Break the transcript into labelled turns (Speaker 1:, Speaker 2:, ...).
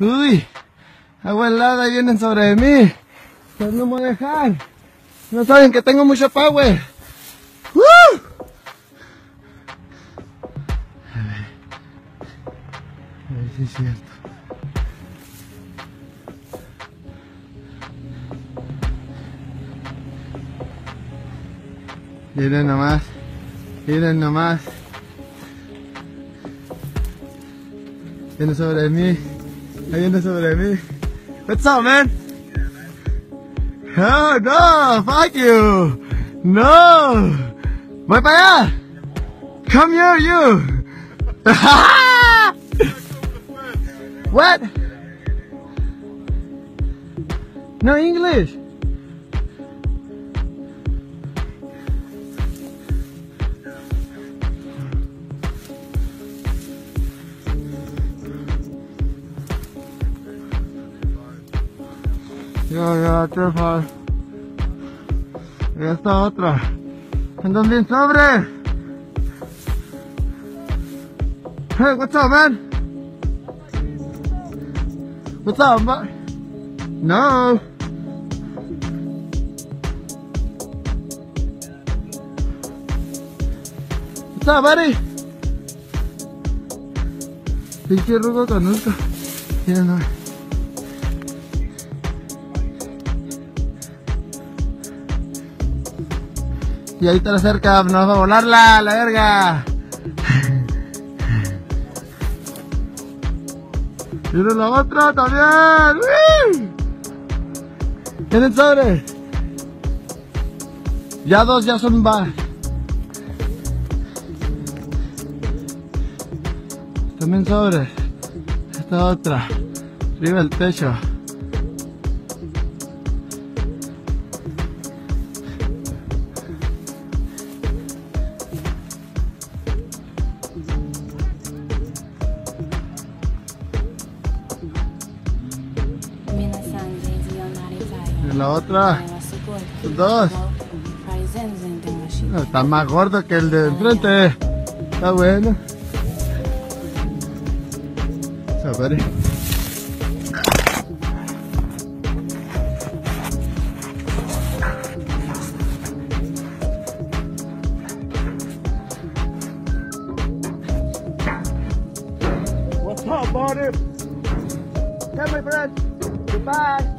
Speaker 1: Uy, agua helada vienen sobre mí. Pues no me voy a dejar. No saben que tengo mucho power. ¡Woo! A ver. A ver si es cierto. Miren nomás. Miren nomás. Viene sobre mí. What's up, man? Oh, no, fuck you. No. Voy para. Come here, you. what? No English. Ya, ya, te fal. Ya está otra. Andan bien sobre. Hey, what's up, man? What's up, man? No. What's up, buddy? Pinche rugo canuto. Mira, no. Y ahí está cerca, nos va a volarla, la verga. Mira la otra también. ¡Uy! ¿Tienen sobre? Ya dos ya son va. También sobre. Esta otra. Arriba el techo. Y la otra. Dos. Está más gordo que el de enfrente. Está bueno. Ver. What's up, buddy? Come, my friend. Goodbye.